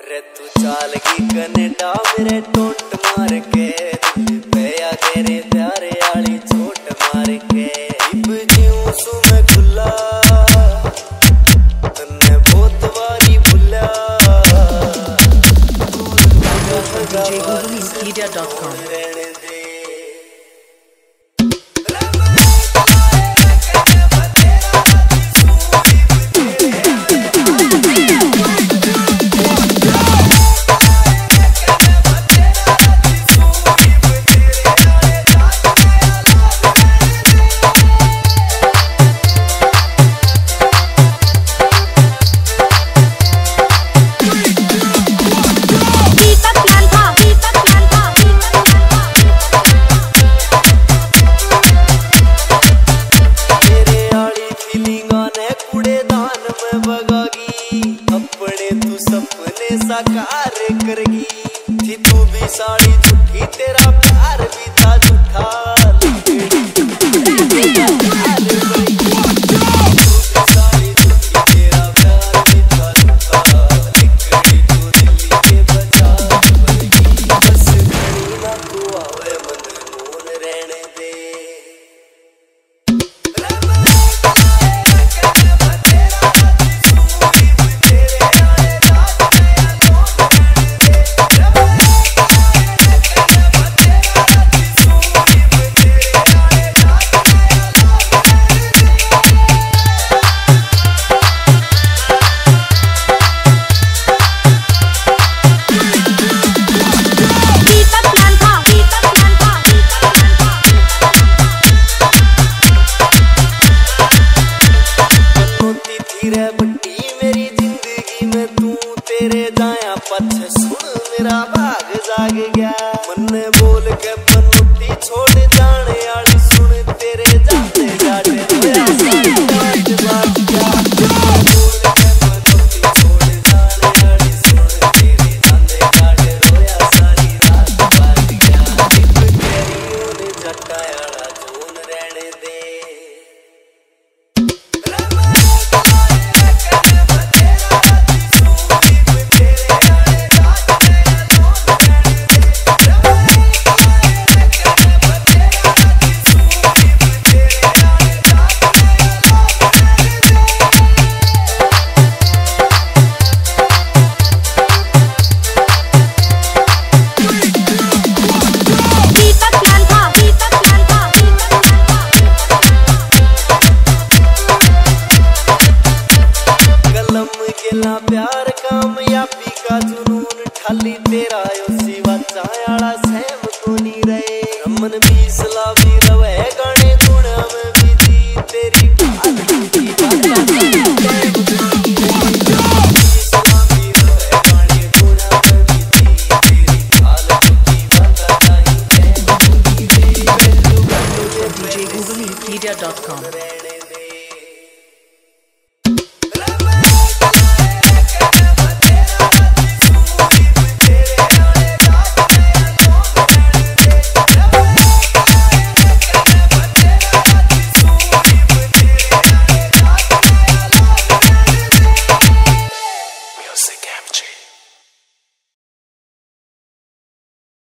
रे तू चाल गई कनेडा मेरे टोट मार के। पया पे आ तेरे प्यारे आली चोट मार के। इब जीऊं सु मैं खुला तन्ने बहुत बारी भुला। DJGoogleMedia.com बगागी। अपने तू सपने साकार करगी। थी तू भी साड़ी झूठी तेरा प्यार भी था झूठा रे बट्टी मेरी ज़िंदगी में तू तेरे दाया पथ सुन मेरा भाग जाग गया। मन गेला प्यार कामयाबी का जुनून, ठाली तेरा यो सिवा चायाला सैम कोनी रहे। रमन भी में भी की रवे गाने